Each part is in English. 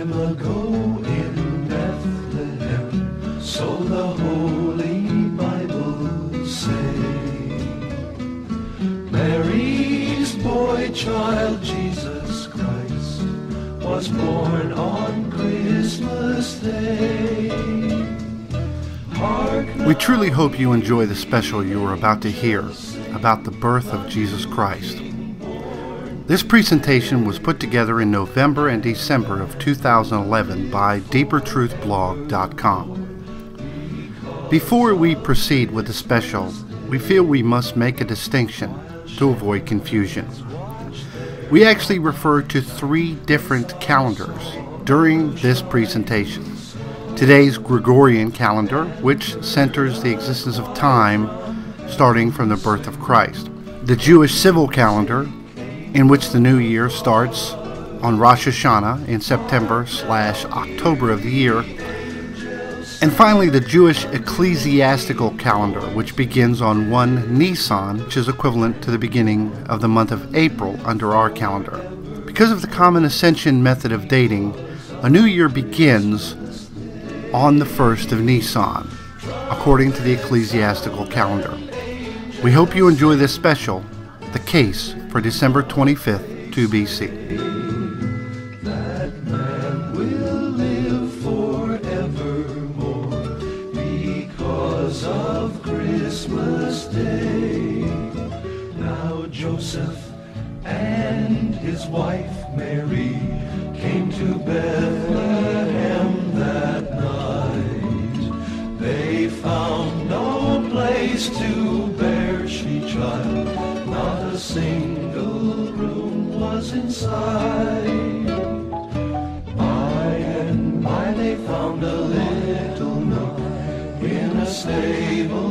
time ago in Bethlehem, so the Holy Bible say. Mary's boy child, Jesus Christ, was born on Christmas Day. We truly hope you enjoy the special you are about to hear about the birth of Jesus Christ. This presentation was put together in November and December of 2011 by deepertruthblog.com. Before we proceed with the special, we feel we must make a distinction to avoid confusion. We actually refer to three different calendars during this presentation. Today's Gregorian calendar, which centers the existence of time starting from the birth of Christ. The Jewish civil calendar, in which the new year starts on Rosh Hashanah in September slash October of the year. And finally, the Jewish ecclesiastical calendar, which begins on 1 Nisan, which is equivalent to the beginning of the month of April under our calendar. Because of the common ascension method of dating, a new year begins on the 1st of Nisan, according to the ecclesiastical calendar. We hope you enjoy this special, The Case for December 25th, 2 BC. that man will live forevermore because of Christmas Day. Now Joseph and his wife Mary came to Bethlehem that night. They found no place to bear she child, not a single room was inside. By and by they found a little nook in a stable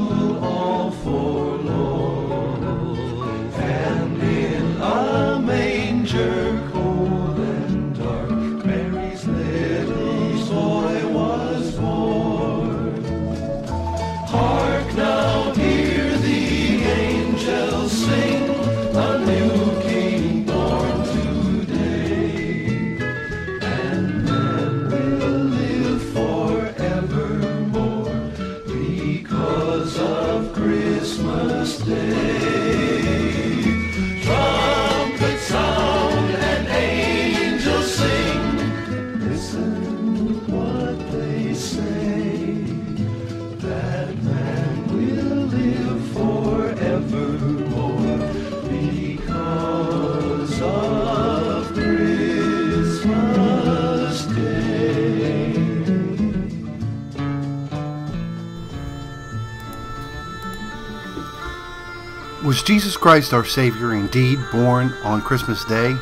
Jesus Christ our Savior indeed born on Christmas Day?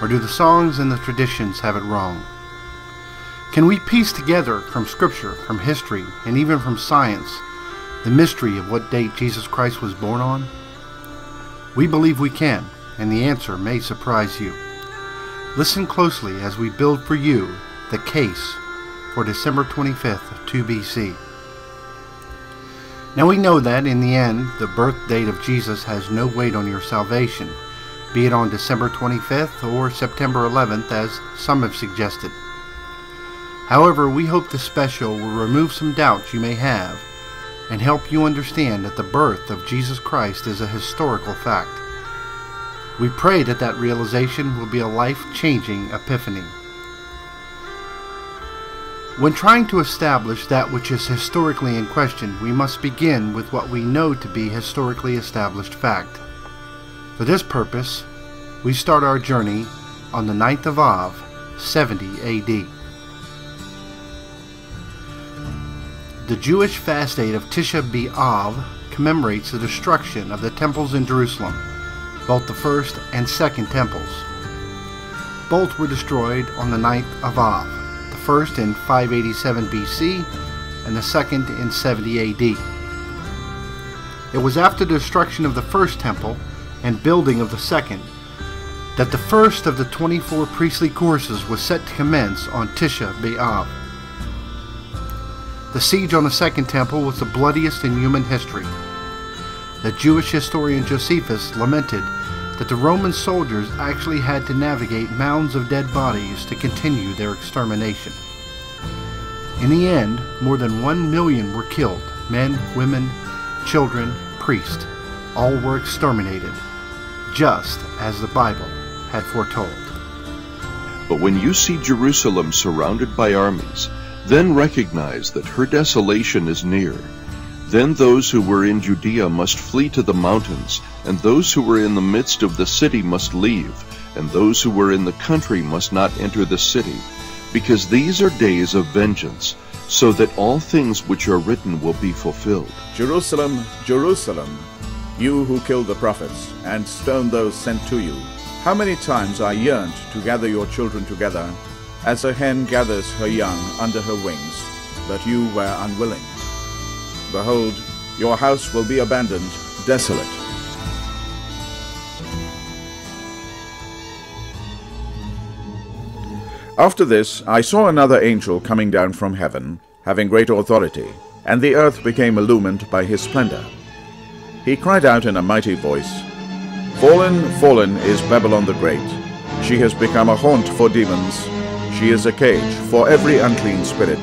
Or do the songs and the traditions have it wrong? Can we piece together from Scripture, from history, and even from science the mystery of what date Jesus Christ was born on? We believe we can, and the answer may surprise you. Listen closely as we build for you the case for December 25th of 2 BC. Now we know that in the end, the birth date of Jesus has no weight on your salvation, be it on December 25th or September 11th, as some have suggested. However, we hope this special will remove some doubts you may have and help you understand that the birth of Jesus Christ is a historical fact. We pray that that realization will be a life changing epiphany. When trying to establish that which is historically in question, we must begin with what we know to be historically established fact. For this purpose, we start our journey on the 9th of Av, 70 AD. The Jewish fast date of Tisha B'Av commemorates the destruction of the temples in Jerusalem, both the first and second temples. Both were destroyed on the 9th of Av, first in 587 BC and the second in 70 AD. It was after the destruction of the first temple and building of the second that the first of the 24 priestly courses was set to commence on Tisha B'Av. The siege on the Second Temple was the bloodiest in human history. The Jewish historian Josephus lamented that the Roman soldiers actually had to navigate mounds of dead bodies to continue their extermination. In the end, more than one million were killed men, women, children, priests. All were exterminated, just as the Bible had foretold. But when you see Jerusalem surrounded by armies, then recognize that her desolation is near. Then those who were in Judea must flee to the mountains, and those who were in the midst of the city must leave, and those who were in the country must not enter the city, because these are days of vengeance, so that all things which are written will be fulfilled. Jerusalem, Jerusalem, you who killed the prophets and stoned those sent to you, how many times I yearned to gather your children together, as a hen gathers her young under her wings, but you were unwilling. Behold, your house will be abandoned, desolate. After this, I saw another angel coming down from heaven, having great authority, and the earth became illumined by his splendor. He cried out in a mighty voice, Fallen, fallen is Babylon the Great. She has become a haunt for demons. She is a cage for every unclean spirit,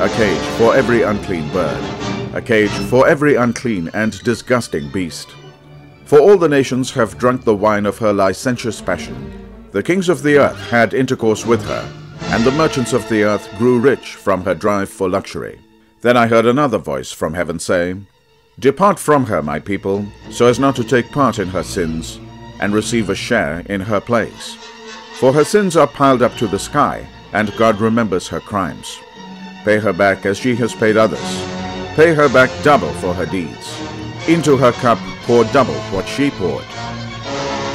a cage for every unclean bird, a cage for every unclean and disgusting beast. For all the nations have drunk the wine of her licentious passion. The kings of the earth had intercourse with her, and the merchants of the earth grew rich from her drive for luxury. Then I heard another voice from heaven say, Depart from her, my people, so as not to take part in her sins, and receive a share in her plagues. For her sins are piled up to the sky, and God remembers her crimes. Pay her back as she has paid others. Pay her back double for her deeds. Into her cup pour double what she poured.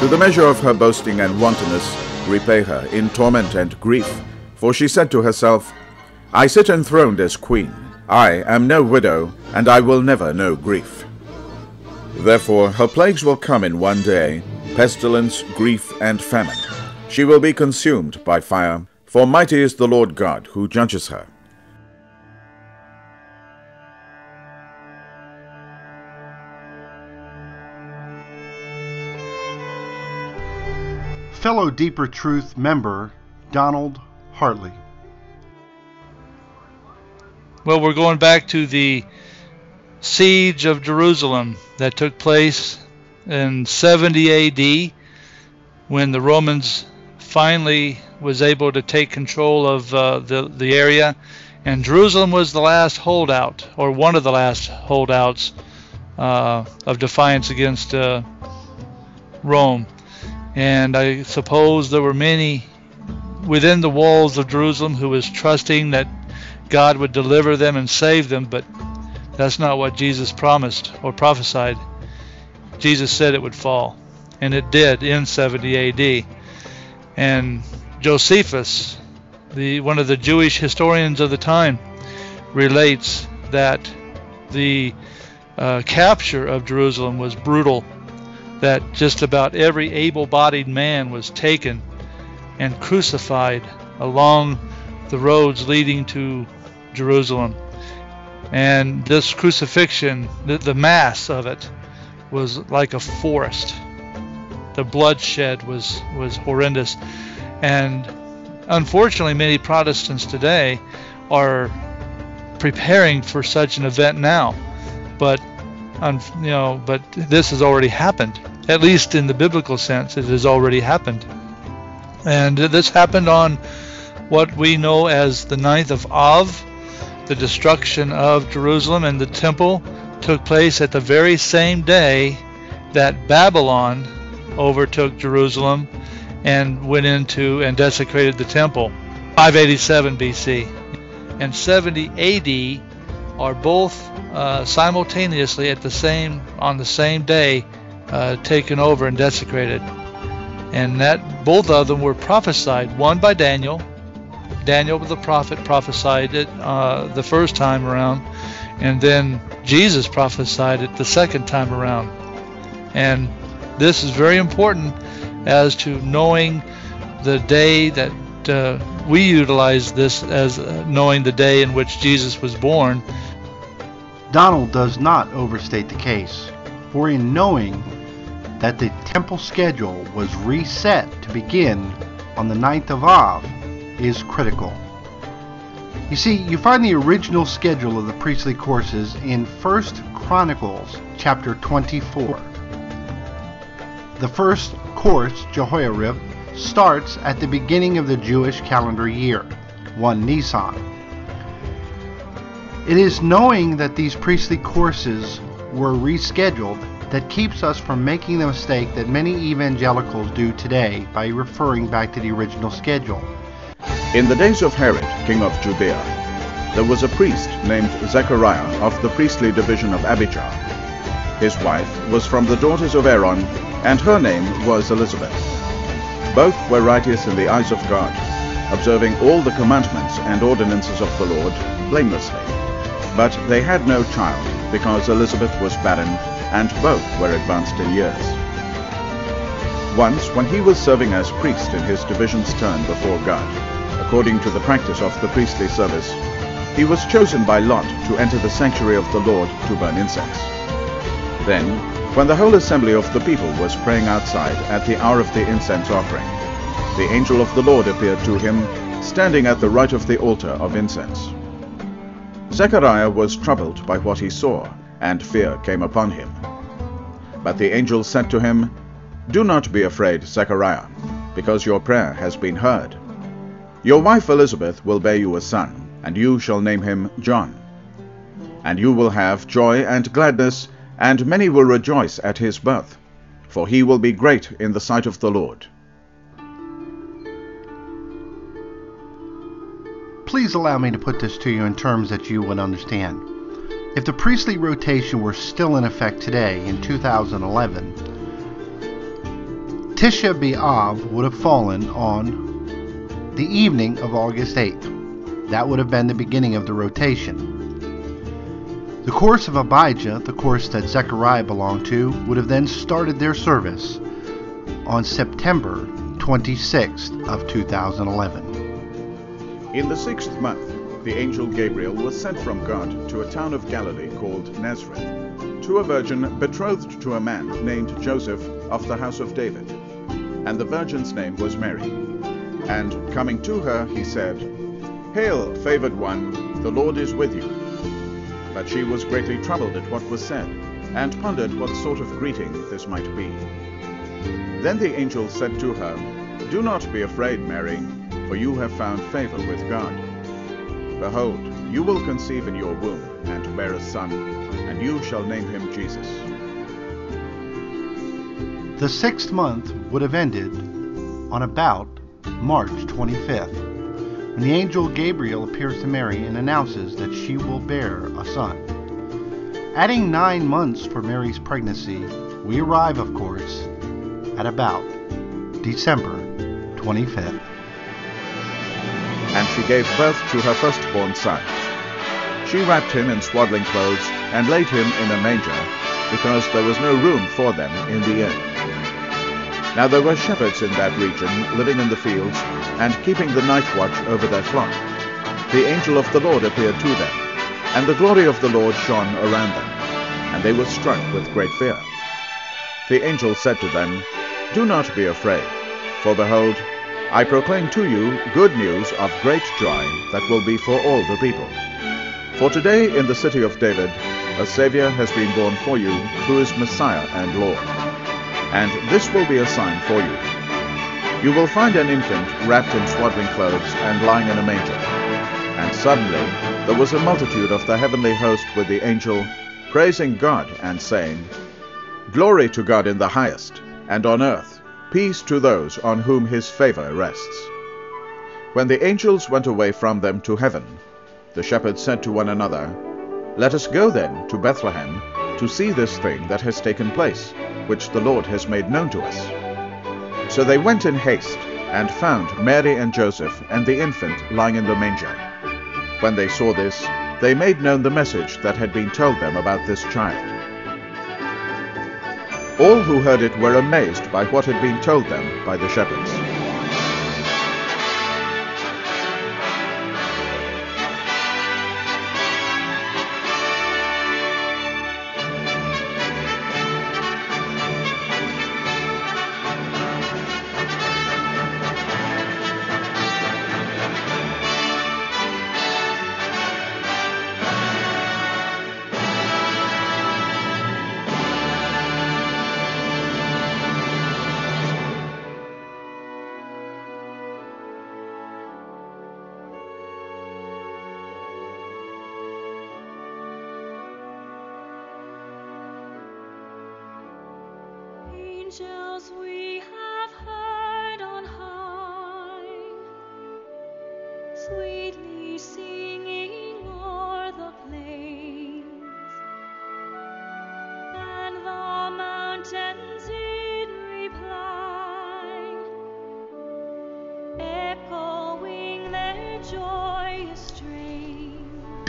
To the measure of her boasting and wantonness, repay her in torment and grief. For she said to herself, I sit enthroned as queen. I am no widow, and I will never know grief. Therefore her plagues will come in one day, pestilence, grief, and famine. She will be consumed by fire, for mighty is the Lord God who judges her. Fellow Deeper Truth member Donald Hartley. Well, we're going back to the siege of Jerusalem that took place in 70 AD when the Romans finally was able to take control of uh, the the area and Jerusalem was the last holdout or one of the last holdouts uh, of defiance against uh, Rome and I suppose there were many within the walls of Jerusalem who was trusting that God would deliver them and save them, but that's not what Jesus promised or prophesied. Jesus said it would fall, and it did in 70 AD. And Josephus, the one of the Jewish historians of the time, relates that the uh, capture of Jerusalem was brutal that just about every able bodied man was taken and crucified along the roads leading to Jerusalem. And this crucifixion, the, the mass of it, was like a forest. The bloodshed was, was horrendous. And unfortunately, many Protestants today are preparing for such an event now. But um, you know, but this has already happened. At least in the biblical sense, it has already happened. And this happened on what we know as the ninth of Av. The destruction of Jerusalem and the temple took place at the very same day that Babylon overtook Jerusalem and went into and desecrated the temple. 587 BC. And 70 AD are both uh, simultaneously at the same on the same day uh, taken over and desecrated. And that both of them were prophesied one by Daniel Daniel the prophet prophesied it uh, the first time around and then Jesus prophesied it the second time around. And this is very important as to knowing the day that uh, we utilize this as uh, knowing the day in which Jesus was born Donald does not overstate the case, for in knowing that the temple schedule was reset to begin on the 9th of Av is critical. You see, you find the original schedule of the priestly courses in 1 Chronicles chapter 24. The first course, Jehoiarib, starts at the beginning of the Jewish calendar year, 1 Nisan. It is knowing that these priestly courses were rescheduled that keeps us from making the mistake that many evangelicals do today by referring back to the original schedule. In the days of Herod, king of Judea, there was a priest named Zechariah of the priestly division of Abijah. His wife was from the daughters of Aaron, and her name was Elizabeth. Both were righteous in the eyes of God, observing all the commandments and ordinances of the Lord blamelessly. But they had no child, because Elizabeth was barren, and both were advanced in years. Once, when he was serving as priest in his division's turn before God, according to the practice of the priestly service, he was chosen by lot to enter the sanctuary of the Lord to burn incense. Then, when the whole assembly of the people was praying outside at the hour of the incense offering, the angel of the Lord appeared to him, standing at the right of the altar of incense. Zechariah was troubled by what he saw, and fear came upon him. But the angel said to him, Do not be afraid, Zechariah, because your prayer has been heard. Your wife Elizabeth will bear you a son, and you shall name him John. And you will have joy and gladness, and many will rejoice at his birth, for he will be great in the sight of the Lord. Please allow me to put this to you in terms that you would understand. If the priestly rotation were still in effect today in 2011, Tisha B'Av would have fallen on the evening of August 8th. That would have been the beginning of the rotation. The course of Abijah, the course that Zechariah belonged to, would have then started their service on September 26th of 2011. In the sixth month, the angel Gabriel was sent from God to a town of Galilee called Nazareth, to a virgin betrothed to a man named Joseph of the house of David. And the virgin's name was Mary. And coming to her, he said, Hail, favored one, the Lord is with you. But she was greatly troubled at what was said, and pondered what sort of greeting this might be. Then the angel said to her, Do not be afraid, Mary, for you have found favor with God. Behold, you will conceive in your womb, and bear a son, and you shall name him Jesus. The sixth month would have ended on about March 25th, when the angel Gabriel appears to Mary and announces that she will bear a son. Adding nine months for Mary's pregnancy, we arrive, of course, at about December 25th. And she gave birth to her firstborn son. She wrapped him in swaddling clothes and laid him in a manger, because there was no room for them in the inn. Now there were shepherds in that region, living in the fields, and keeping the night watch over their flock. The angel of the Lord appeared to them, and the glory of the Lord shone around them, and they were struck with great fear. The angel said to them, Do not be afraid, for behold, I proclaim to you good news of great joy that will be for all the people. For today in the city of David a Saviour has been born for you, who is Messiah and Lord. And this will be a sign for you. You will find an infant wrapped in swaddling clothes and lying in a manger. And suddenly there was a multitude of the heavenly host with the angel, praising God and saying, Glory to God in the highest, and on earth peace to those on whom his favor rests. When the angels went away from them to heaven, the shepherds said to one another, Let us go then to Bethlehem to see this thing that has taken place, which the Lord has made known to us. So they went in haste, and found Mary and Joseph and the infant lying in the manger. When they saw this, they made known the message that had been told them about this child. All who heard it were amazed by what had been told them by the shepherds.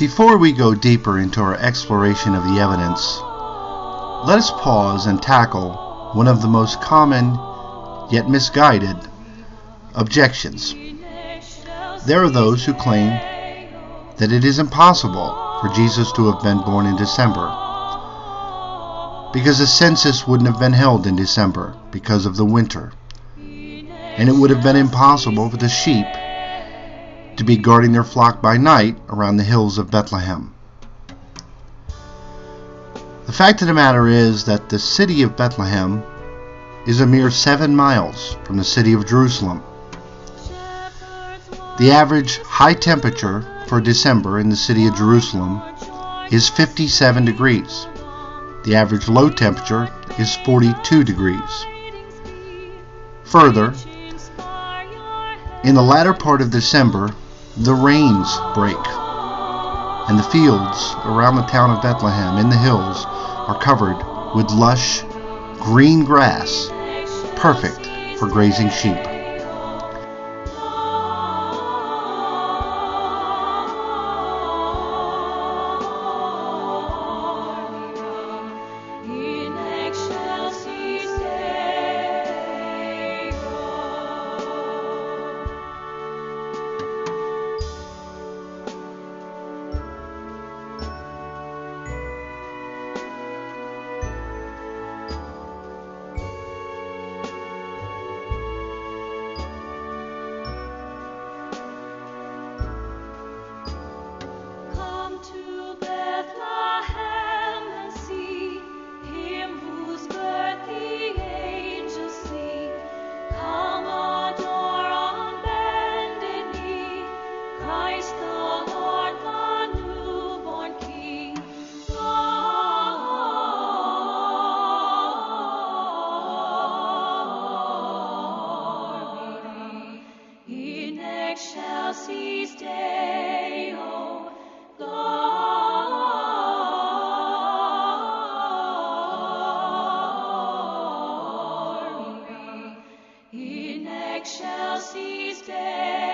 Before we go deeper into our exploration of the evidence, let us pause and tackle one of the most common, yet misguided, objections. There are those who claim that it is impossible for Jesus to have been born in December because the census wouldn't have been held in December because of the winter, and it would have been impossible for the sheep to be guarding their flock by night around the hills of Bethlehem. The fact of the matter is that the city of Bethlehem is a mere seven miles from the city of Jerusalem. The average high temperature for December in the city of Jerusalem is 57 degrees. The average low temperature is 42 degrees. Further, in the latter part of December, the rains break, and the fields around the town of Bethlehem in the hills are covered with lush, green grass, perfect for grazing sheep. shall cease day.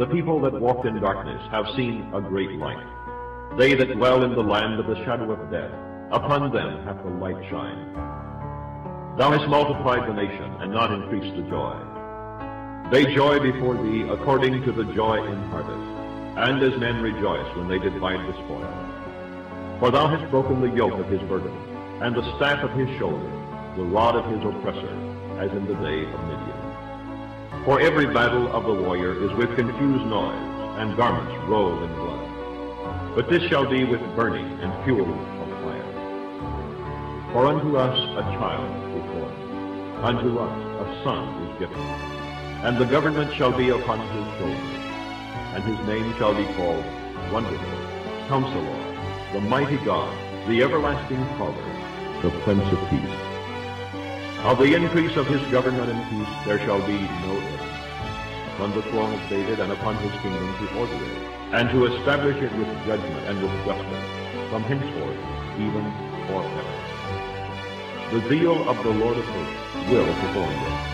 The people that walked in darkness have seen a great light. They that dwell in the land of the shadow of death, upon them hath the light shined. Thou hast multiplied the nation, and not increased the joy. They joy before thee according to the joy in harvest, and as men rejoice when they divide the spoil. For thou hast broken the yoke of his burden, and the staff of his shoulder, the rod of his oppressor, as in the day of Midian. For every battle of the warrior is with confused noise, and garments roll in blood. But this shall be with burning and fuel of fire. For unto us a child is born, unto us a son is given, and the government shall be upon his shoulders, and his name shall be called Wonderful, Counselor, the Mighty God, the Everlasting Father, the Prince of Peace. Of the increase of his government and peace there shall be no end. upon the throne of David and upon his kingdom to order it, and to establish it with judgment and with justice, from henceforth, even forever. The zeal of the Lord of hosts will perform this.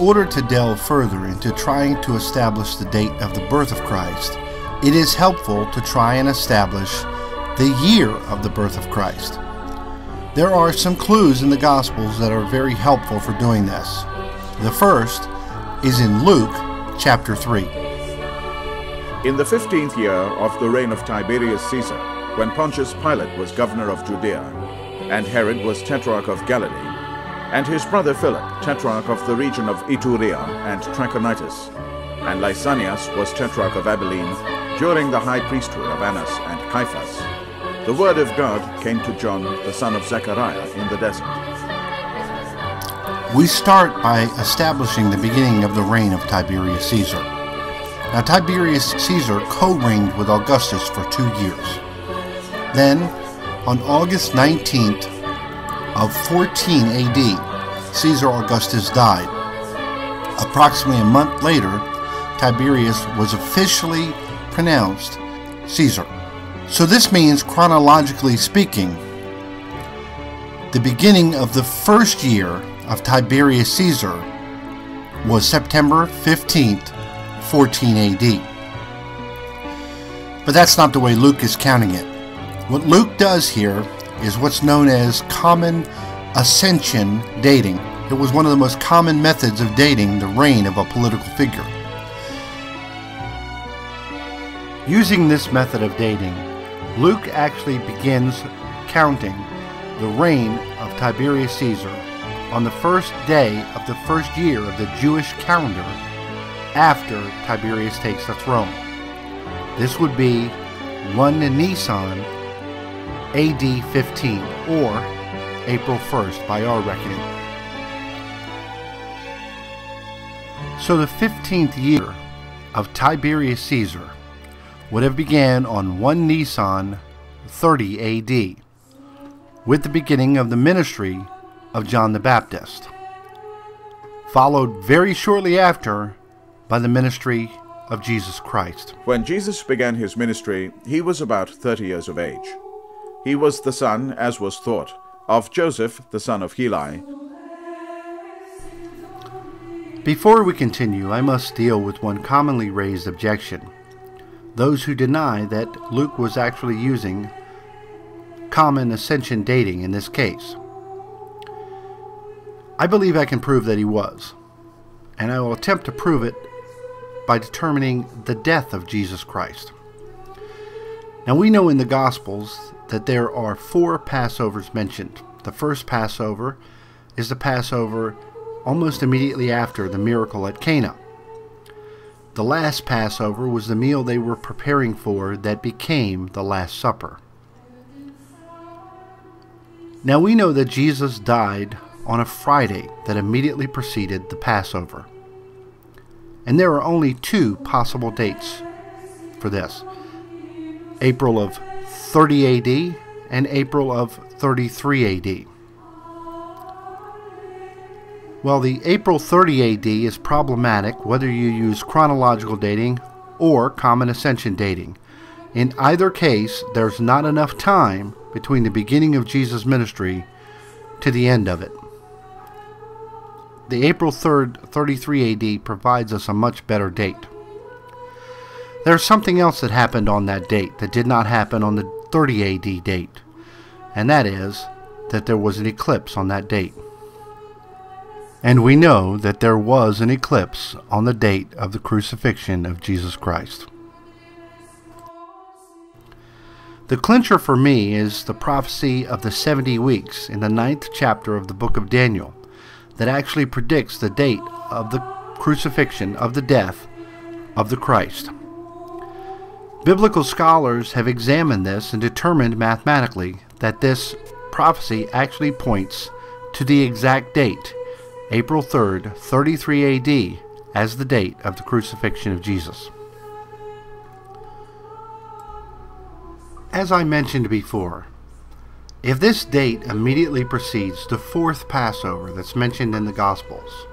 Order to delve further into trying to establish the date of the birth of Christ, it is helpful to try and establish the year of the birth of Christ. There are some clues in the Gospels that are very helpful for doing this. The first is in Luke chapter 3. In the fifteenth year of the reign of Tiberius Caesar, when Pontius Pilate was governor of Judea, and Herod was tetrarch of Galilee, and his brother Philip, tetrarch of the region of Iturea and Trachonitis, and Lysanias was tetrarch of Abilene, during the high priesthood of Annas and Caiaphas, the word of God came to John, the son of Zechariah, in the desert. We start by establishing the beginning of the reign of Tiberius Caesar. Now, Tiberius Caesar co reigned with Augustus for two years. Then, on August 19th of 14 AD, Caesar Augustus died. Approximately a month later, Tiberius was officially pronounced Caesar. So, this means, chronologically speaking, the beginning of the first year of Tiberius Caesar was September 15th, 14 AD. But that's not the way Luke is counting it. What Luke does here is what's known as common ascension dating. It was one of the most common methods of dating the reign of a political figure. Using this method of dating, Luke actually begins counting the reign of Tiberius Caesar on the first day of the first year of the Jewish calendar after Tiberius takes the throne. This would be 1 Nisan AD 15 or April 1st by our reckoning. So the 15th year of Tiberius Caesar would have began on 1 Nisan 30 AD with the beginning of the ministry of John the Baptist, followed very shortly after by the ministry of Jesus Christ. When Jesus began his ministry, he was about thirty years of age. He was the son, as was thought, of Joseph, the son of Heli, Before we continue, I must deal with one commonly raised objection. Those who deny that Luke was actually using common ascension dating in this case. I believe I can prove that he was, and I will attempt to prove it by determining the death of Jesus Christ. Now we know in the Gospels that there are four Passovers mentioned. The first Passover is the Passover almost immediately after the miracle at Cana. The last Passover was the meal they were preparing for that became the Last Supper. Now we know that Jesus died on a Friday that immediately preceded the Passover. And there are only two possible dates for this April of 30 AD and April of 33 AD. Well, the April 30 AD is problematic whether you use chronological dating or common ascension dating. In either case, there's not enough time between the beginning of Jesus' ministry to the end of it. The April 3rd, 33 AD provides us a much better date. There's something else that happened on that date that did not happen on the 30 AD date, and that is that there was an eclipse on that date. And we know that there was an eclipse on the date of the crucifixion of Jesus Christ. The clincher for me is the prophecy of the 70 weeks in the ninth chapter of the book of Daniel that actually predicts the date of the crucifixion, of the death of the Christ. Biblical scholars have examined this and determined mathematically that this prophecy actually points to the exact date, April 3rd, 33 AD, as the date of the crucifixion of Jesus. As I mentioned before, if this date immediately precedes the fourth Passover that's mentioned in the Gospels,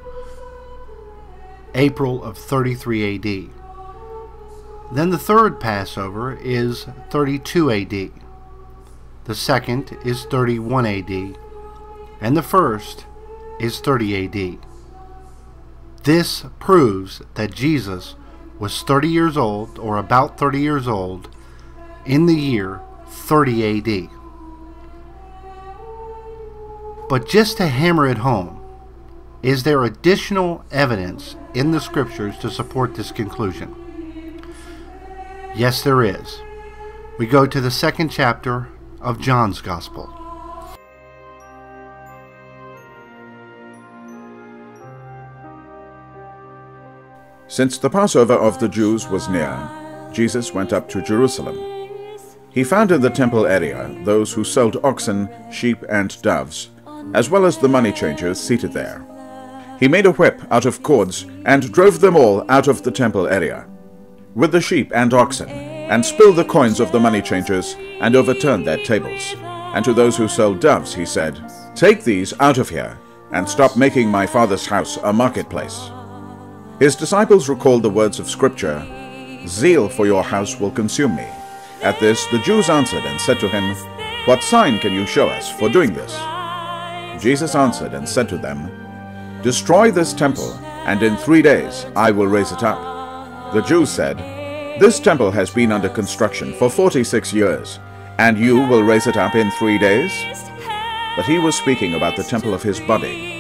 April of 33 AD, then the third Passover is 32 AD, the second is 31 AD, and the first is 30 AD. This proves that Jesus was 30 years old, or about 30 years old, in the year 30 AD. But just to hammer it home, is there additional evidence in the scriptures to support this conclusion? Yes, there is. We go to the second chapter of John's Gospel. Since the Passover of the Jews was near, Jesus went up to Jerusalem. He found in the temple area those who sold oxen, sheep, and doves, as well as the money changers seated there. He made a whip out of cords and drove them all out of the temple area with the sheep and oxen, and spilled the coins of the money changers and overturned their tables. And to those who sold doves he said, Take these out of here, and stop making my father's house a marketplace. His disciples recalled the words of Scripture, Zeal for your house will consume me. At this the Jews answered and said to him, What sign can you show us for doing this? Jesus answered and said to them, Destroy this temple, and in three days I will raise it up. The Jews said, This temple has been under construction for 46 years, and you will raise it up in three days? But he was speaking about the temple of his body.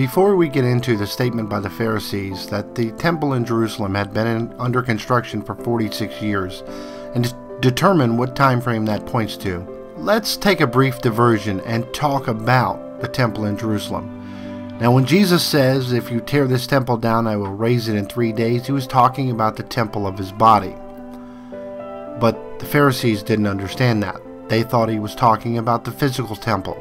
Before we get into the statement by the Pharisees that the temple in Jerusalem had been in, under construction for 46 years and determine what time frame that points to, let's take a brief diversion and talk about the temple in Jerusalem. Now, when Jesus says, If you tear this temple down, I will raise it in three days, he was talking about the temple of his body. But the Pharisees didn't understand that. They thought he was talking about the physical temple.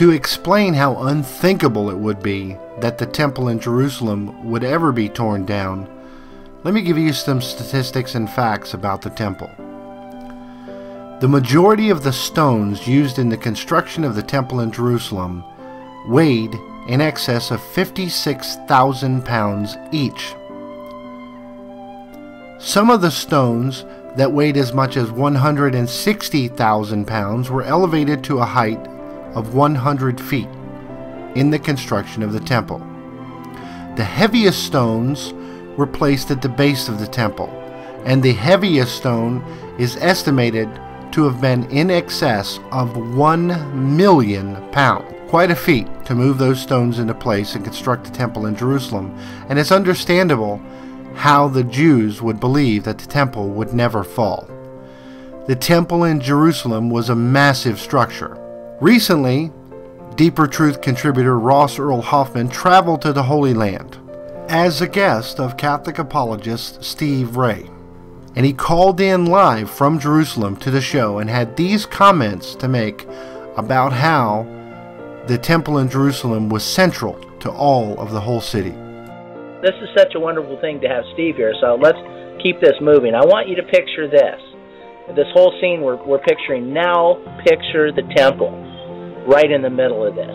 To explain how unthinkable it would be that the temple in Jerusalem would ever be torn down, let me give you some statistics and facts about the temple. The majority of the stones used in the construction of the temple in Jerusalem weighed in excess of 56,000 pounds each. Some of the stones that weighed as much as 160,000 pounds were elevated to a height of 100 feet in the construction of the temple. The heaviest stones were placed at the base of the temple, and the heaviest stone is estimated to have been in excess of 1 million pounds. Quite a feat to move those stones into place and construct the temple in Jerusalem, and it's understandable how the Jews would believe that the temple would never fall. The temple in Jerusalem was a massive structure. Recently, Deeper Truth contributor Ross Earl Hoffman traveled to the Holy Land as a guest of Catholic apologist Steve Ray. And he called in live from Jerusalem to the show and had these comments to make about how the temple in Jerusalem was central to all of the whole city. This is such a wonderful thing to have Steve here, so let's keep this moving. I want you to picture this. This whole scene we're, we're picturing now, picture the temple right in the middle of this.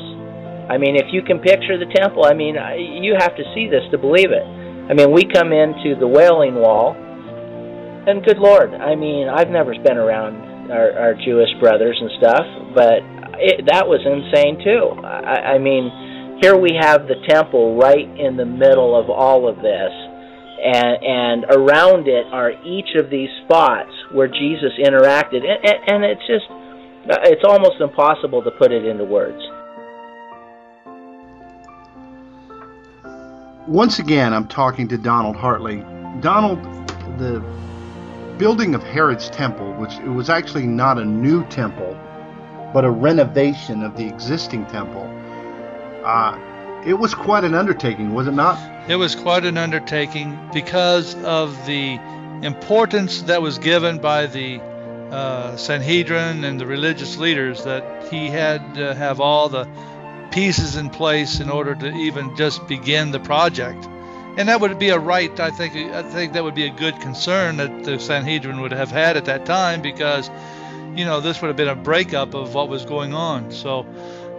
I mean, if you can picture the temple, I mean, you have to see this to believe it. I mean, we come into the Wailing Wall, and good Lord, I mean, I've never been around our, our Jewish brothers and stuff, but it, that was insane too. I, I mean, here we have the temple right in the middle of all of this, and and around it are each of these spots where Jesus interacted, and, and, and it's just it's almost impossible to put it into words. Once again, I'm talking to Donald Hartley. Donald, the building of Herod's temple, which it was actually not a new temple, but a renovation of the existing temple. Uh, it was quite an undertaking, was it not? It was quite an undertaking because of the importance that was given by the uh, Sanhedrin and the religious leaders that he had to have all the pieces in place in order to even just begin the project. And that would be a right. I think. I think that would be a good concern that the Sanhedrin would have had at that time because, you know, this would have been a breakup of what was going on. So.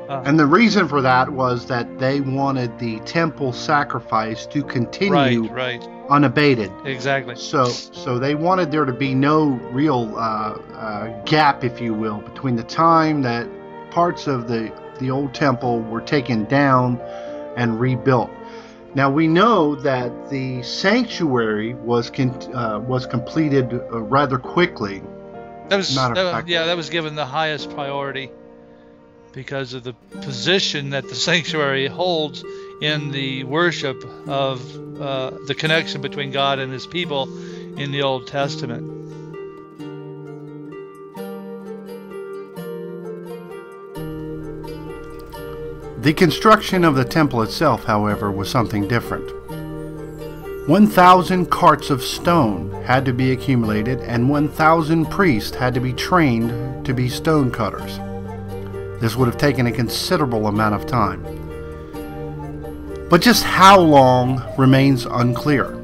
Uh, and the reason for that was that they wanted the temple sacrifice to continue right, right. unabated. Exactly. So, so they wanted there to be no real uh, uh, gap, if you will, between the time that parts of the the old temple were taken down and rebuilt. Now we know that the sanctuary was con- uh, was completed uh, rather quickly. That was, that- yeah, that was given the highest priority because of the position that the sanctuary holds in the worship of uh, the connection between God and His people in the Old Testament. The construction of the temple itself, however, was something different. 1,000 carts of stone had to be accumulated, and 1,000 priests had to be trained to be stone cutters. This would have taken a considerable amount of time. But just how long remains unclear.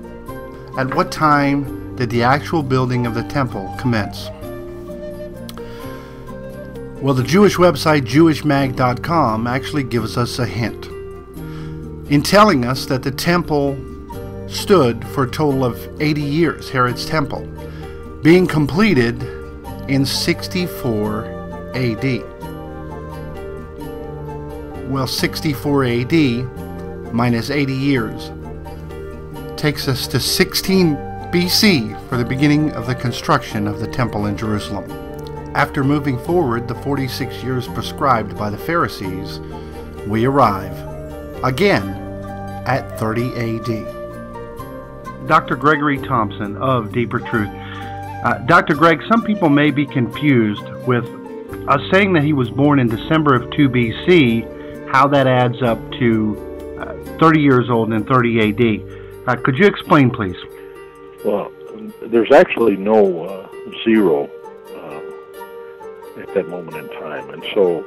At what time did the actual building of the temple commence? Well, the Jewish website jewishmag.com actually gives us a hint in telling us that the temple stood for a total of 80 years, Herod's temple, being completed in 64 AD. Well, 64 AD minus 80 years takes us to 16 BC for the beginning of the construction of the temple in Jerusalem. After moving forward the 46 years prescribed by the Pharisees, we arrive again at 30 AD. Dr. Gregory Thompson of Deeper Truth. Uh, Dr. Greg, some people may be confused with us saying that he was born in December of 2 BC, how that adds up to uh, 30 years old and 30 AD. Uh, could you explain, please? Well, there's actually no uh, zero uh, at that moment in time, and so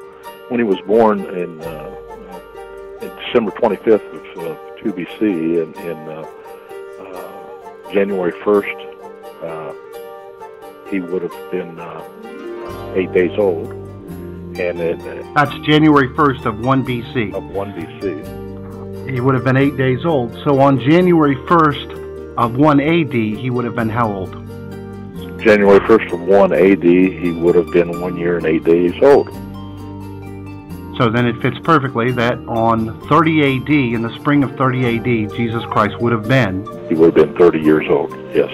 when he was born in, uh, in December 25th of uh, 2 BC, and in January 1st, uh, he would have been eight days old, and it, That's January 1st of 1 BC. of 1 BC. He would have been eight days old. So on January 1st of 1 AD, he would have been how old? January 1st of 1 AD, he would have been one year and eight days old. So then it fits perfectly that on 30 AD, in the spring of 30 AD, Jesus Christ would have been. He would have been 30 years old, yes.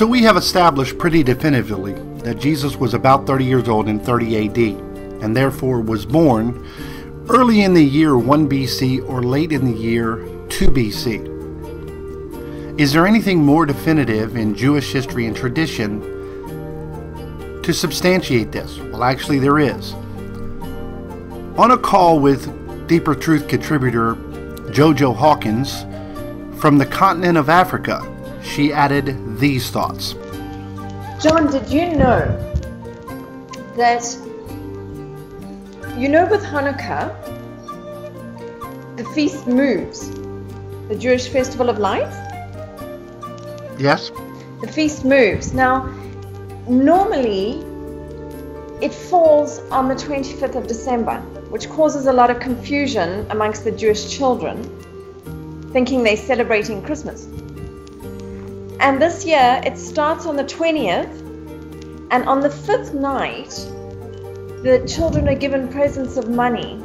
So we have established pretty definitively that Jesus was about 30 years old in 30 AD, and therefore was born early in the year 1 BC or late in the year 2 BC. Is there anything more definitive in Jewish history and tradition to substantiate this? Well, actually, there is. On a call with Deeper Truth contributor Jojo Hawkins from the continent of Africa, she added these thoughts. John, did you know that you know with Hanukkah the feast moves, the Jewish festival of lights? Yes? The feast moves. Now, normally it falls on the 25th of December, which causes a lot of confusion amongst the Jewish children, thinking they're celebrating Christmas. And this year it starts on the 20th, and on the fifth night, the children are given presents of money.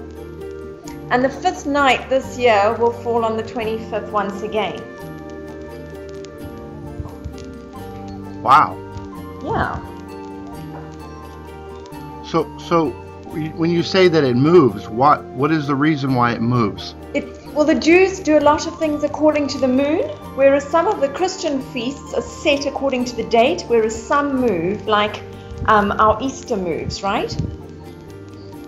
And the fifth night this year will fall on the 25th once again. Wow. Yeah. So, so when you say that it moves, what what is the reason why it moves? It, well, the Jews do a lot of things according to the moon, whereas some of the Christian feasts are set according to the date, whereas some move, like um, our Easter moves, right?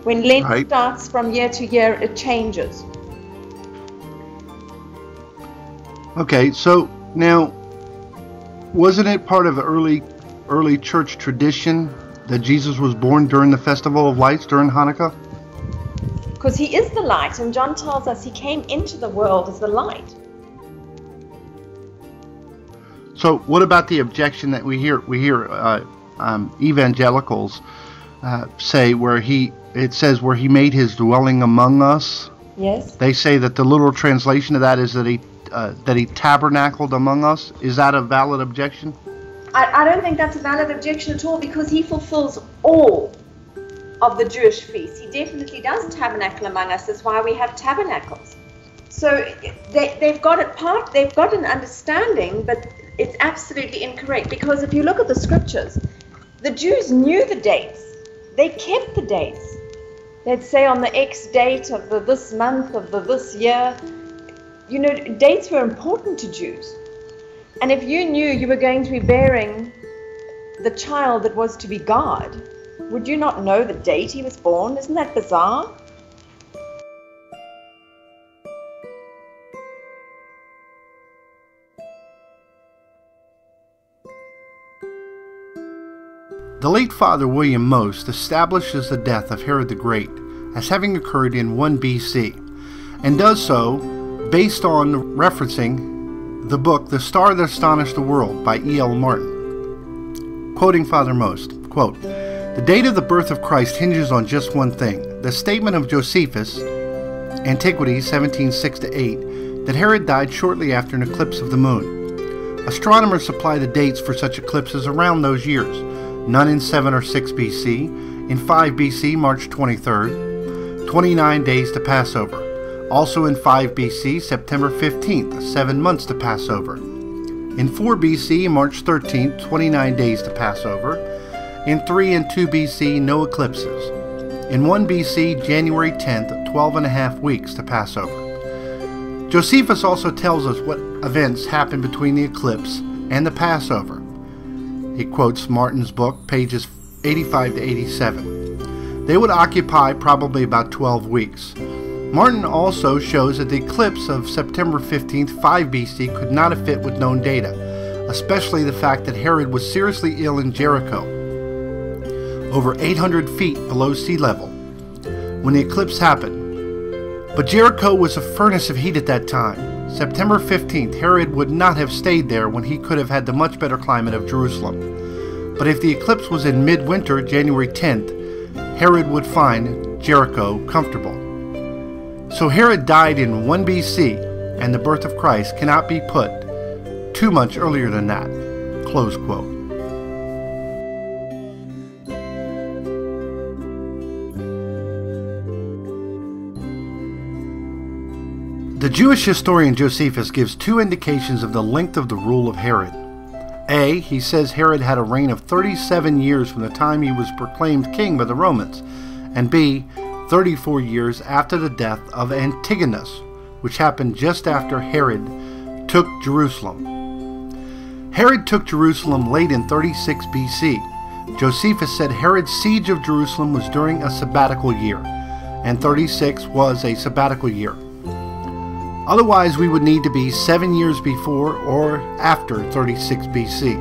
When Lent Right. starts from year to year, it changes. Okay, so now wasn't it part of the early early church tradition that Jesus was born during the festival of lights during Hanukkah? Because he is the light, and John tells us he came into the world as the light. So what about the objection that we hear we hear uh, um, evangelicals uh, say where he it says where he made his dwelling among us? Yes? They say that the literal translation of that is that he uh, that he tabernacled among us. Is that a valid objection? I, I don't think that's a valid objection at all because he fulfills all of the Jewish feasts. He definitely does tabernacle among us. That's why we have tabernacles. So they, they've got it part. They've got an understanding, but it's absolutely incorrect because if you look at the scriptures, the Jews knew the dates. They kept the dates. They'd say on the X date of the this month of the this year. You know, dates were important to Jews. And if you knew you were going to be bearing the child that was to be God, would you not know the date he was born? Isn't that bizarre? The late Father William Most establishes the death of Herod the Great as having occurred in 1 BC, and does so based on referencing the book The Star That Astonished the World by E.L. Martin. Quoting Father Most, quote, The date of the birth of Christ hinges on just one thing the statement of Josephus, Antiquities 17:6 to 8, that Herod died shortly after an eclipse of the moon. Astronomers supply the dates for such eclipses around those years, none in 7 or 6 BC, in 5 BC, March 23rd, 29 days to Passover. Also in 5 BC, September 15th, 7 months to Passover. In 4 BC, March 13th, 29 days to Passover. In 3 and 2 BC, no eclipses. In 1 BC, January 10th, 12 and a half weeks to Passover. Josephus also tells us what events happened between the eclipse and the Passover. He quotes Martin's book, pages 85 to 87. They would occupy probably about 12 weeks. Martin also shows that the eclipse of September 15th, 5 BC could not have fit with known data, especially the fact that Herod was seriously ill in Jericho, over 800 feet below sea level, when the eclipse happened. But Jericho was a furnace of heat at that time. September 15th, Herod would not have stayed there when he could have had the much better climate of Jerusalem. But if the eclipse was in midwinter, January 10th, Herod would find Jericho comfortable. So Herod died in 1 BC, and the birth of Christ cannot be put too much earlier than that. Close quote. The Jewish historian Josephus gives two indications of the length of the rule of Herod. A. He says Herod had a reign of 37 years from the time he was proclaimed king by the Romans, and B. 34 years after the death of Antigonus, which happened just after Herod took Jerusalem. Herod took Jerusalem late in 36 BC. Josephus said Herod's siege of Jerusalem was during a sabbatical year, and 36 was a sabbatical year. Otherwise, we would need to be seven years before or after 36 BC.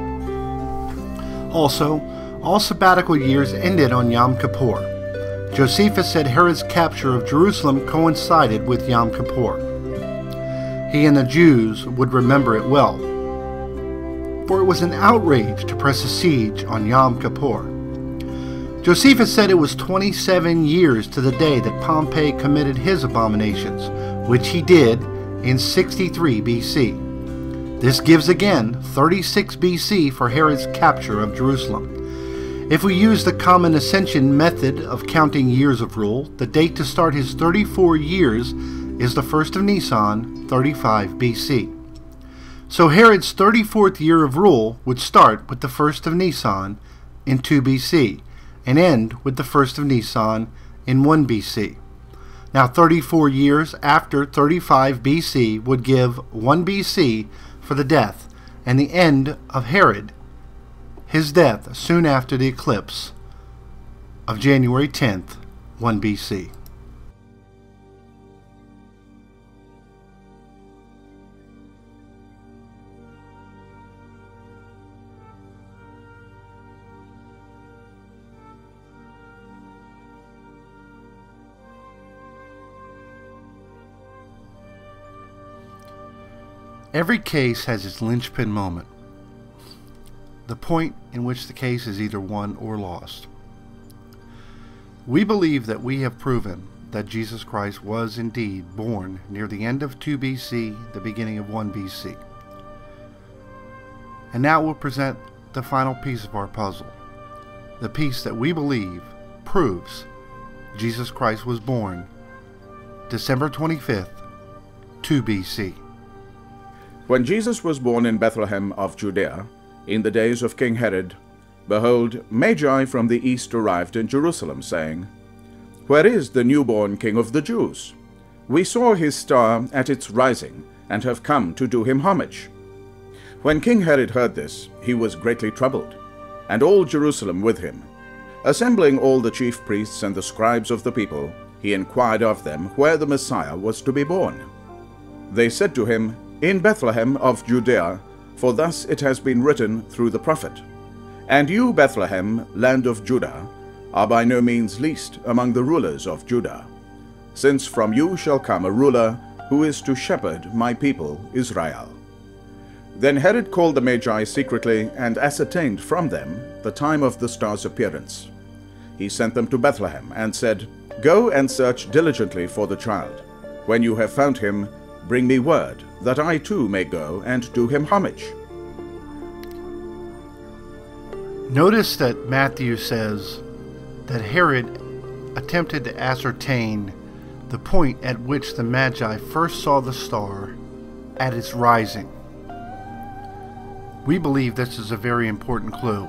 Also, all sabbatical years ended on Yom Kippur. Josephus said Herod's capture of Jerusalem coincided with Yom Kippur. He and the Jews would remember it well, for it was an outrage to press a siege on Yom Kippur. Josephus said it was 27 years to the day that Pompey committed his abominations, which he did in 63 BC. This gives again 36 BC for Herod's capture of Jerusalem. If we use the common accession method of counting years of rule, the date to start his 34 years is the 1st of Nisan, 35 BC. So Herod's 34th year of rule would start with the 1st of Nisan in 2 BC and end with the 1st of Nisan in 1 BC. Now, 34 years after 35 BC would give 1 BC for the death and the end of Herod, his death soon after the eclipse of January 10th, 1 BC. Every case has its linchpin moment, the point in which the case is either won or lost. We believe that we have proven that Jesus Christ was indeed born near the end of 2 BC, the beginning of 1 BC. And now we'll present the final piece of our puzzle, the piece that we believe proves Jesus Christ was born December 25th, 2 BC. When Jesus was born in Bethlehem of Judea, in the days of King Herod, behold, Magi from the east arrived in Jerusalem, saying, Where is the newborn King of the Jews? We saw his star at its rising, and have come to do him homage. When King Herod heard this, he was greatly troubled, and all Jerusalem with him. Assembling all the chief priests and the scribes of the people, he inquired of them where the Messiah was to be born. They said to him, In Bethlehem of Judea, for thus it has been written through the prophet. And you, Bethlehem, land of Judah, are by no means least among the rulers of Judah, since from you shall come a ruler who is to shepherd my people Israel. Then Herod called the Magi secretly and ascertained from them the time of the star's appearance. He sent them to Bethlehem and said, Go and search diligently for the child. When you have found him, bring me word, that I too may go and do him homage. Notice that Matthew says that Herod attempted to ascertain the point at which the Magi first saw the star at its rising. We believe this is a very important clue.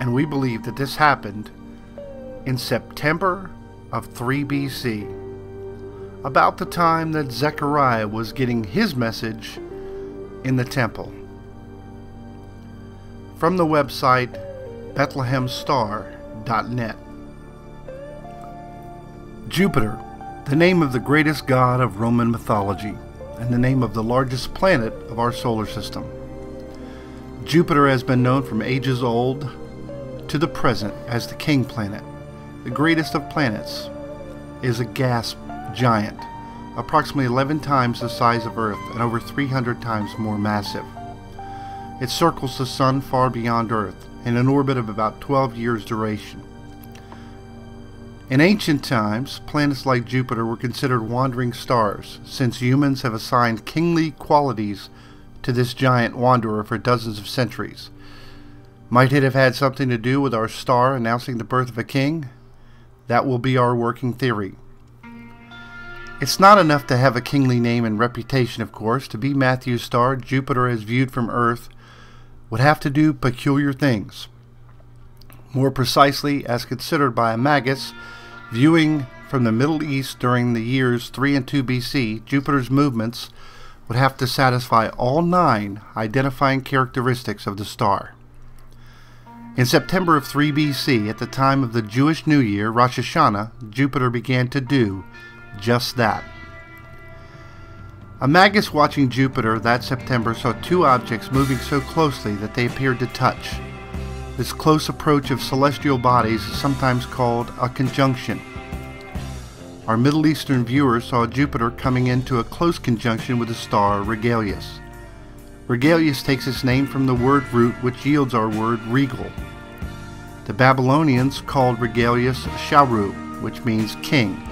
And we believe that this happened in September of 3 BC, about the time that Zechariah was getting his message in the temple. From the website BethlehemStar.net. Jupiter, the name of the greatest god of Roman mythology, and the name of the largest planet of our solar system. Jupiter has been known from ages old to the present as the king planet. The greatest of planets is a gas giant, approximately 11 times the size of Earth and over 300 times more massive. It circles the Sun far beyond Earth in an orbit of about 12 years' duration. In ancient times, planets like Jupiter were considered wandering stars, since humans have assigned kingly qualities to this giant wanderer for dozens of centuries. Might it have had something to do with our star announcing the birth of a king? That will be our working theory. It's not enough to have a kingly name and reputation, of course. To be Matthew's star, Jupiter, as viewed from Earth, would have to do peculiar things. More precisely, as considered by a magus, viewing from the Middle East during the years 3 and 2 BC, Jupiter's movements would have to satisfy all nine identifying characteristics of the star. In September of 3 BC, at the time of the Jewish New Year, Rosh Hashanah, Jupiter began to do just that. A magus watching Jupiter that September saw two objects moving so closely that they appeared to touch. This close approach of celestial bodies is sometimes called a conjunction. Our Middle Eastern viewers saw Jupiter coming into a close conjunction with the star Regulus. Regulus takes its name from the word root which yields our word regal. The Babylonians called Regulus Sharu, which means king.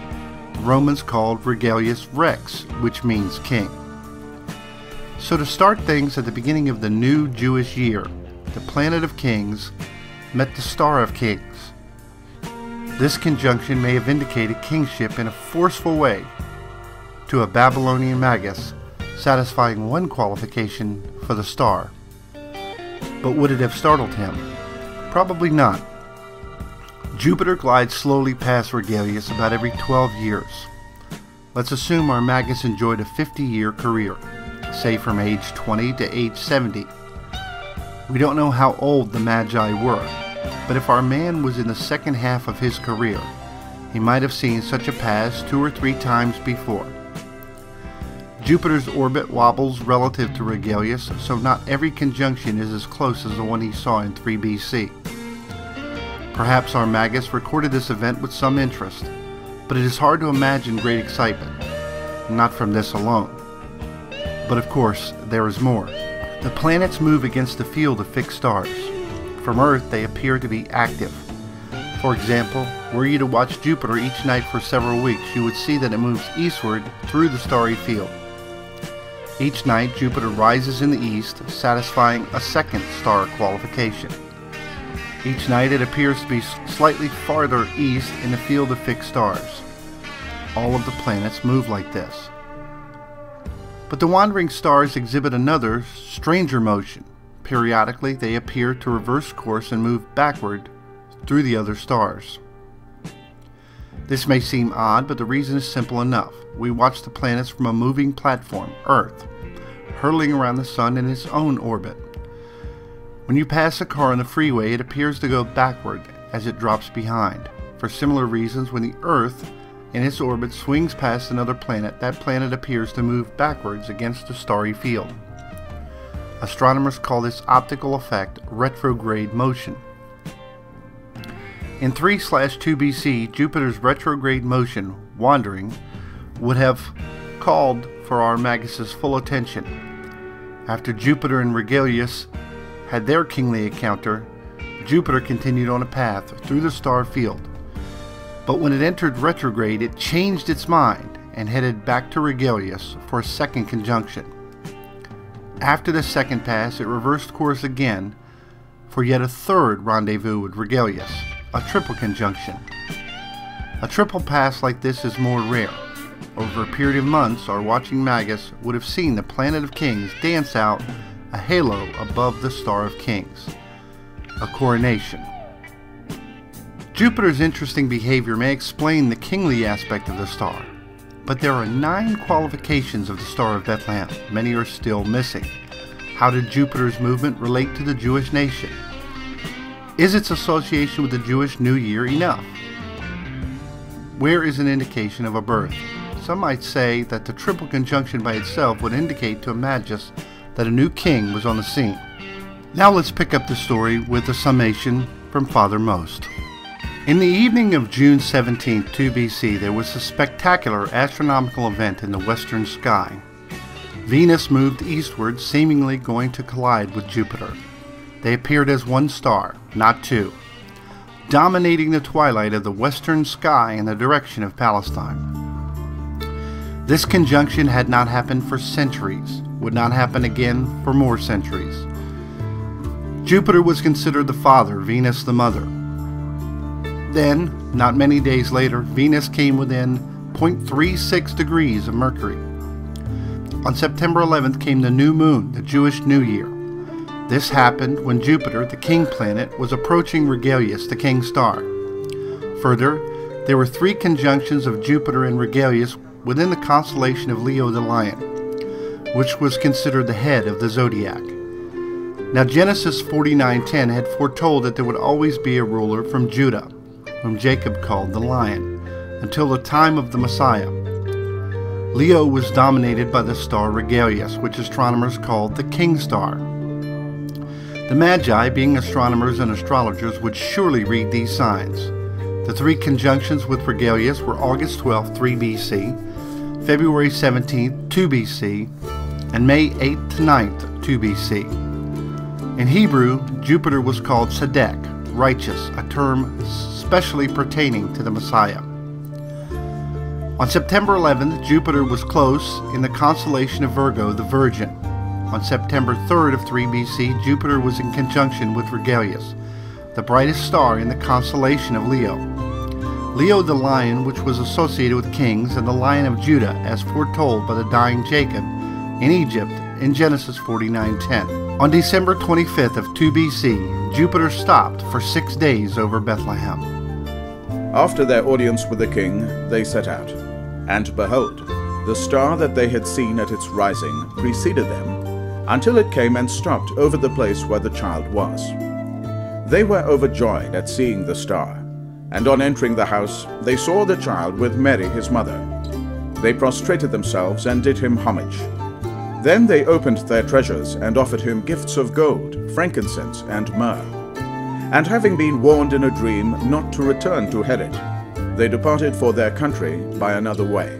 Romans called Regulus Rex, which means king. So to start things at the beginning of the new Jewish year, the planet of kings met the star of kings. This conjunction may have indicated kingship in a forceful way to a Babylonian magus, satisfying one qualification for the star. But would it have startled him? Probably not. Jupiter glides slowly past Regulus about every 12 years. Let's assume our magus enjoyed a 50 year career, say from age 20 to age 70. We don't know how old the Magi were, but if our man was in the second half of his career, he might have seen such a pass two or three times before. Jupiter's orbit wobbles relative to Regulus, so not every conjunction is as close as the one he saw in 3 BC. Perhaps our magus recorded this event with some interest, but it is hard to imagine great excitement, not from this alone. But of course, there is more. The planets move against the field of fixed stars. From Earth, they appear to be active. For example, were you to watch Jupiter each night for several weeks, you would see that it moves eastward through the starry field. Each night, Jupiter rises in the east, satisfying a second star qualification. Each night, it appears to be slightly farther east in the field of fixed stars. All of the planets move like this. But the wandering stars exhibit another, stranger motion. Periodically, they appear to reverse course and move backward through the other stars. This may seem odd, but the reason is simple enough. We watch the planets from a moving platform, Earth, hurtling around the Sun in its own orbit. When you pass a car on the freeway, it appears to go backward as it drops behind. For similar reasons, when the Earth in its orbit swings past another planet, that planet appears to move backwards against the starry field. Astronomers call this optical effect retrograde motion. In 3 2 BC, Jupiter's retrograde motion, wandering, would have called for our Magus's full attention. After Jupiter and Regulus had their kingly encounter, Jupiter continued on a path through the star field. But when it entered retrograde, it changed its mind and headed back to Regulus for a second conjunction. After the second pass, it reversed course again for yet a third rendezvous with Regulus, a triple conjunction. A triple pass like this is more rare. Over a period of months, our watching Magus would have seen the planet of kings dance out a halo above the Star of Kings, a coronation. Jupiter's interesting behavior may explain the kingly aspect of the star, but there are nine qualifications of the Star of Bethlehem. Many are still missing. How did Jupiter's movement relate to the Jewish nation? Is its association with the Jewish New Year enough? Where is an indication of a birth? Some might say that the triple conjunction by itself would indicate to a Magus that a new king was on the scene. Now let's pick up the story with a summation from Father Most. In the evening of June 17, 2 BC, there was a spectacular astronomical event in the western sky. Venus moved eastward, seemingly going to collide with Jupiter. They appeared as one star, not two, dominating the twilight of the western sky in the direction of Palestine. This conjunction had not happened for centuries, would not happen again for more centuries. Jupiter was considered the father, Venus the mother. Then, not many days later, Venus came within 0.36 degrees of Mercury. On September 11th came the new moon, the Jewish New Year. This happened when Jupiter, the king planet, was approaching Regulus, the king star. Further, there were three conjunctions of Jupiter and Regulus within the constellation of Leo the Lion, which was considered the head of the zodiac. Now Genesis 49:10 had foretold that there would always be a ruler from Judah, whom Jacob called the Lion, until the time of the Messiah. Leo was dominated by the star Regulus, which astronomers called the king star. The Magi, being astronomers and astrologers, would surely read these signs. The three conjunctions with Regulus were August 12, 3 BC, February 17, 2 BC, and May 8 to 9, 2 BC. In Hebrew, Jupiter was called Sadek, righteous, a term specially pertaining to the Messiah. On September 11th, Jupiter was close in the constellation of Virgo, the Virgin. On September 3rd of 3 BC, Jupiter was in conjunction with Regulus, the brightest star in the constellation of Leo. Leo the lion, which was associated with kings, and the lion of Judah, as foretold by the dying Jacob in Egypt in Genesis 49:10. On December 25th of 2 BC, Jupiter stopped for six days over Bethlehem. After their audience with the king, they set out. And behold, the star that they had seen at its rising preceded them, until it came and stopped over the place where the child was. They were overjoyed at seeing the star, and on entering the house, they saw the child with Mary his mother. They prostrated themselves and did him homage. Then they opened their treasures and offered him gifts of gold, frankincense, and myrrh. And having been warned in a dream not to return to Herod, they departed for their country by another way.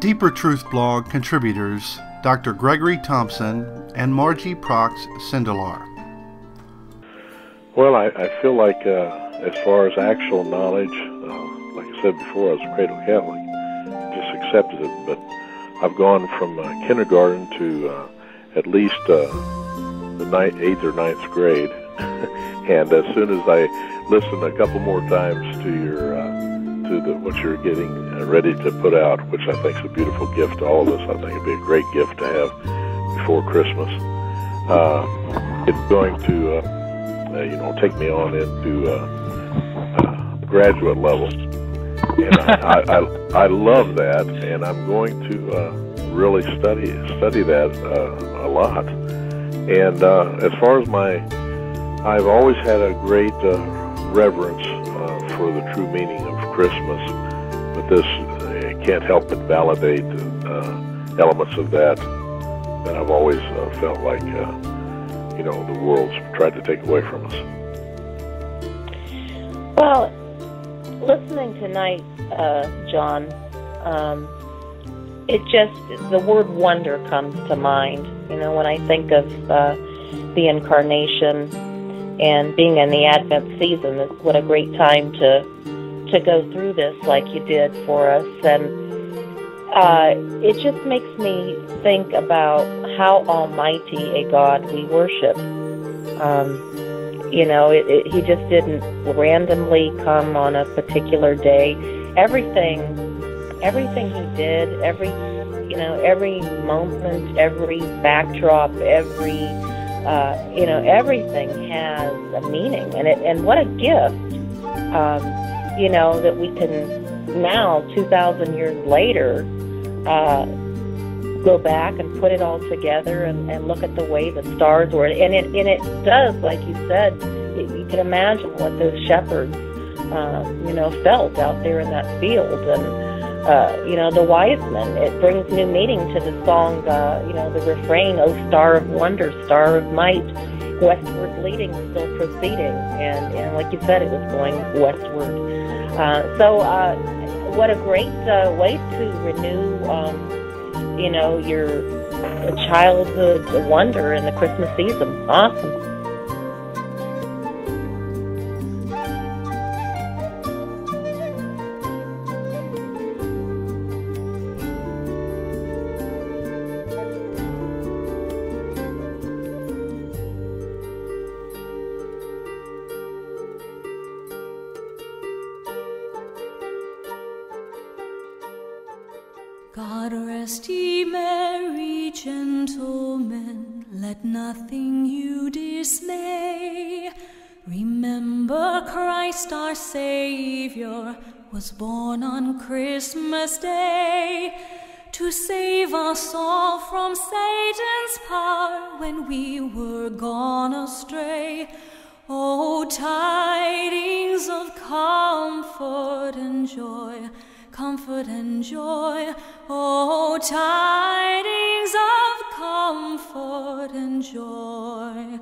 Deeper Truth blog contributors Dr. Gregory Thompson and Margie Prox Sindelar. Well, I, I feel like uh, as far as actual knowledge, uh, like I said before, I was a cradle Catholic, just accepted it. But I've gone from uh, kindergarten to uh, at least uh, the ninth, eighth or ninth grade, and as soon as I listen a couple more times to your uh, to the, what you're getting uh, ready to put out, which I think is a beautiful gift to all of us. I think it'd be a great gift to have before Christmas. Uh, it's going to, uh, uh, you know, take me on into uh, uh, graduate level, and I, I, I love that, and I'm going to uh, really study study that uh, a lot. And uh, as far as my, I've always had a great uh, reverence uh, for the true meaning of Christmas, but this uh, can't help but validate uh, elements of that that I've always uh, felt like, uh, you know, the world's tried to take away from us. Well, listening tonight, uh, John, um, it just, the word wonder comes to mind. You know, when I think of uh, the incarnation and being in the Advent season, what a great time to to go through this like you did for us. And uh, it just makes me think about how almighty a God we worship. Um, you know, it, it, he just didn't randomly come on a particular day. Everything, everything he did, every you know, every moment, every backdrop, every uh, you know, everything has a meaning, and it and what a gift, um, you know, that we can now, two thousand years later, uh, go back and put it all together and, and look at the way the stars were, and it and it does, like you said, it, you can imagine what those shepherds, uh, you know, felt out there in that field, and uh, you know, the wise men. It brings new meaning to the song, uh, you know, the refrain, O star of wonder, star of might, westward leading, still proceeding. And, and like you said, it was going westward. Uh, so, uh, what a great uh, way to renew, um, you know, your childhood wonder in the Christmas season. Awesome. Savior was born on Christmas Day to save us all from Satan's power when we were gone astray. Oh, tidings of comfort and joy, comfort and joy. Oh, tidings of comfort and joy.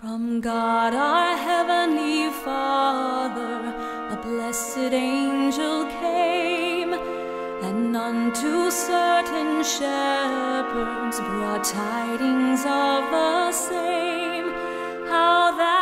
From God our heavenly Father, a blessed angel came, and unto certain shepherds brought tidings of the same. How that